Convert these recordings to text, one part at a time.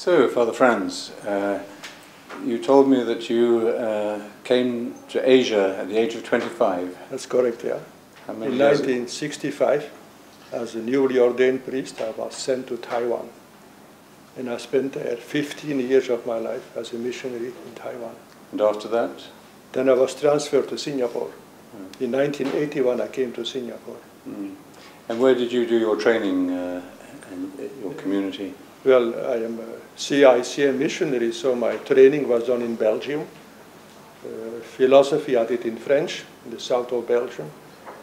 So, Father Frans, uh, you told me that you uh, came to Asia at the age of 25. That's correct, yeah. In many years? 1965, as a newly ordained priest, I was sent to Taiwan. And I spent there 15 years of my life as a missionary in Taiwan. And after that? Then I was transferred to Singapore. In 1981, I came to Singapore. Mm. And where did you do your training uh, in your community? Well, I am a CICM missionary, so my training was done in Belgium. Uh, philosophy I did in French, in the south of Belgium.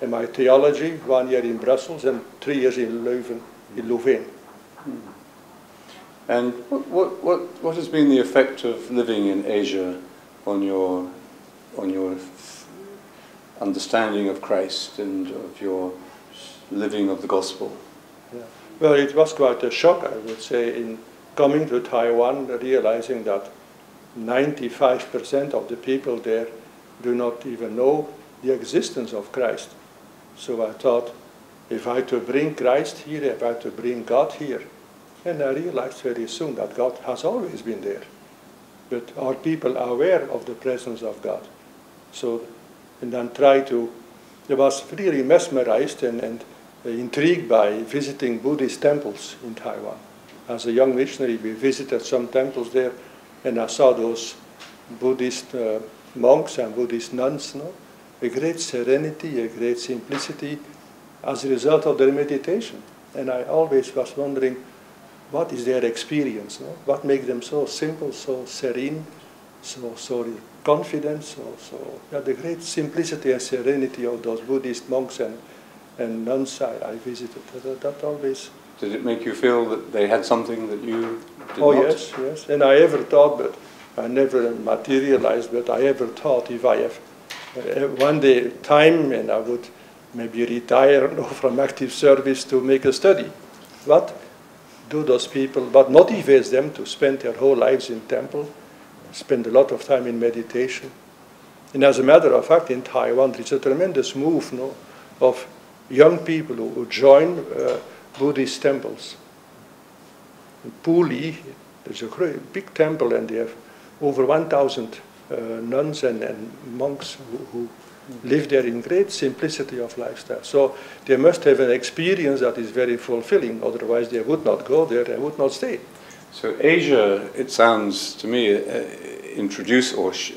And my theology, one year in Brussels and three years in Leuven, in Louvain. And what, what, what, what has been the effect of living in Asia on your, on your understanding of Christ and of your living of the gospel? Well, it was quite a shock, I would say, in coming to Taiwan, realizing that 95% of the people there do not even know the existence of Christ. So I thought, if I to bring Christ here, if I to bring God here, and I realized very soon that God has always been there. But are people are aware of the presence of God? So, and then try to, I was really mesmerized and, and intrigued by visiting Buddhist temples in Taiwan. As a young missionary, we visited some temples there, and I saw those Buddhist uh, monks and Buddhist nuns, no? a great serenity, a great simplicity as a result of their meditation. And I always was wondering, what is their experience? No? What makes them so simple, so serene, so, so confident, so, so yeah, the great simplicity and serenity of those Buddhist monks and, and nuns I, I visited. That, that always Did it make you feel that they had something that you did oh not? yes, yes. And I ever thought, but I never materialized, but I ever thought if I have uh, one day time and I would maybe retire no, from active service to make a study. What do those people, what motivates them to spend their whole lives in temple, spend a lot of time in meditation? And as a matter of fact, in Taiwan, there is a tremendous move no, of young people who, who join uh, Buddhist temples. In Puli, there's a great big temple, and they have over 1,000 uh, nuns and, and monks who, who live there in great simplicity of lifestyle. So they must have an experience that is very fulfilling, otherwise, they would not go there and would not stay. So Asia, it sounds to me, uh, introduced or sh-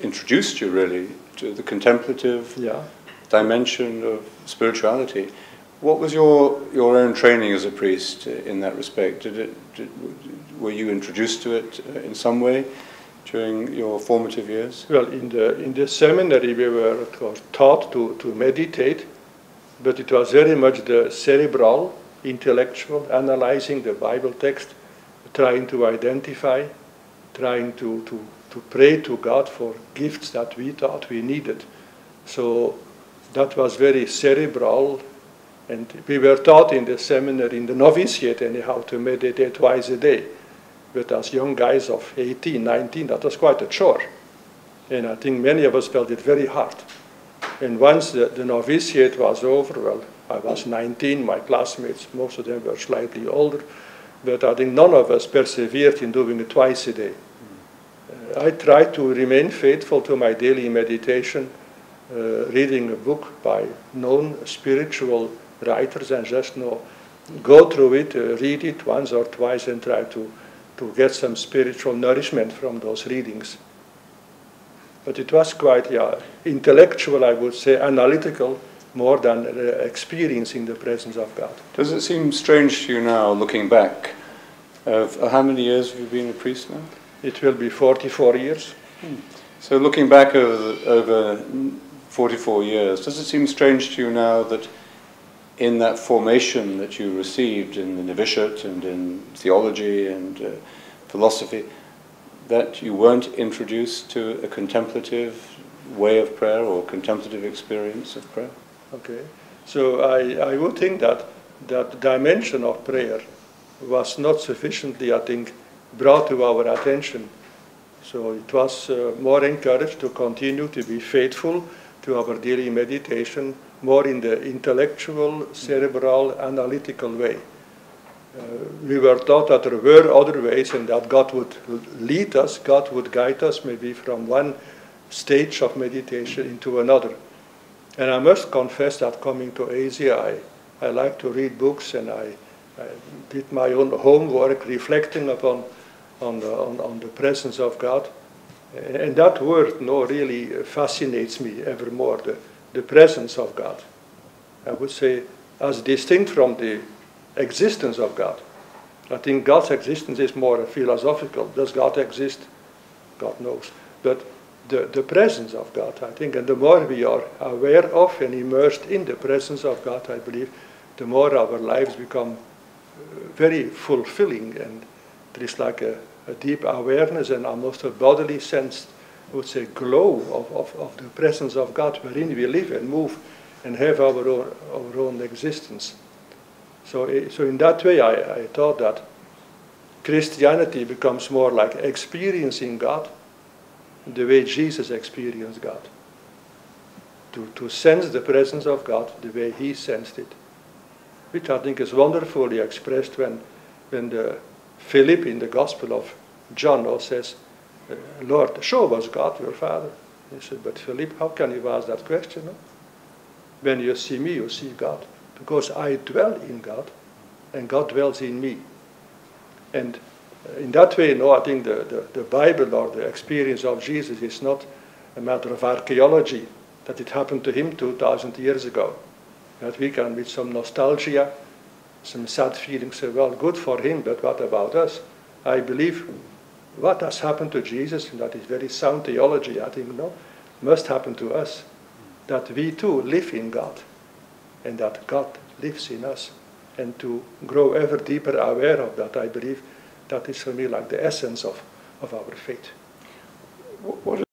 introduced you really to the contemplative Yeah. Dimension of spirituality. What was your, your own training as a priest in that respect? Did it, did, were you introduced to it uh, in some way during your formative years? Well, in the, in the seminary, we were taught to, to meditate, but it was very much the cerebral, intellectual, analyzing the Bible text, trying to identify, trying to, to, to pray to God for gifts that we thought we needed. So that was very cerebral, and we were taught in the seminary, in the novitiate anyhow, to meditate twice a day. But as young guys of 18, 19, that was quite a chore. And I think many of us felt it very hard. And once the, the novitiate was over, well, I was 19, my classmates, most of them were slightly older, but I think none of us persevered in doing it twice a day. Uh, I tried to remain faithful to my daily meditation, reading a book by known spiritual writers and just know, go through it, uh, read it once or twice, and try to, to get some spiritual nourishment from those readings. But it was quite yeah, intellectual, I would say, analytical, more than uh, experiencing the presence of God. Does it seem strange to you now, looking back, of uh, how many years have you been a priest now? It will be 44 years. So looking back over, over 44 years, does it seem strange to you now that in that formation that you received in the novitiate and in theology and uh, philosophy, that you weren't introduced to a contemplative way of prayer or contemplative experience of prayer? Okay. So I, I would think that that dimension of prayer was not sufficiently, I think, brought to our attention. So it was uh, more encouraged to continue to be faithful to our daily meditation, more in the intellectual, cerebral, analytical way. uh, we were taught that there were other ways and that God would lead us, God would guide us maybe from one stage of meditation into another. And I must confess that coming to Asia, I, I like to read books and I, I did my own homework reflecting upon on the, on, on the presence of God. And that word no, really uh, fascinates me ever more, the, the presence of God. I would say, as distinct from the existence of God. I think God's existence is more philosophical. Does God exist? God knows. But the, the presence of God, I think, and the more we are aware of and immersed in the presence of God, I believe, the more our lives become uh, very fulfilling and there is like a, a deep awareness and almost a bodily sense, I would say, glow of, of, of the presence of God wherein we live and move and have our own, our own existence. So, eh, so in that way, I, I thought that Christianity becomes more like experiencing God the way Jesus experienced God. To, to sense the presence of God the way he sensed it. Which I think is wonderfully expressed when, when the Philip in the Gospel of John says, uh, Lord, show us God, your Father. He said, but Philip, how can you ask that question? When you see me, you see God. Because I dwell in God, and God dwells in me. And in that way, no, I think the, the, the Bible or the experience of Jesus is not a matter of archaeology, that it happened to him 2,000 years ago. That we can, with some nostalgia, some sad feelings, say, er well, good for him, but what about us? I believe what has happened to Jesus, and that is very sound theology, I think, no, must happen to us. That we too live in God, and that God lives in us. And to grow ever deeper aware of that, I believe that is for me like the essence of, of our faith. What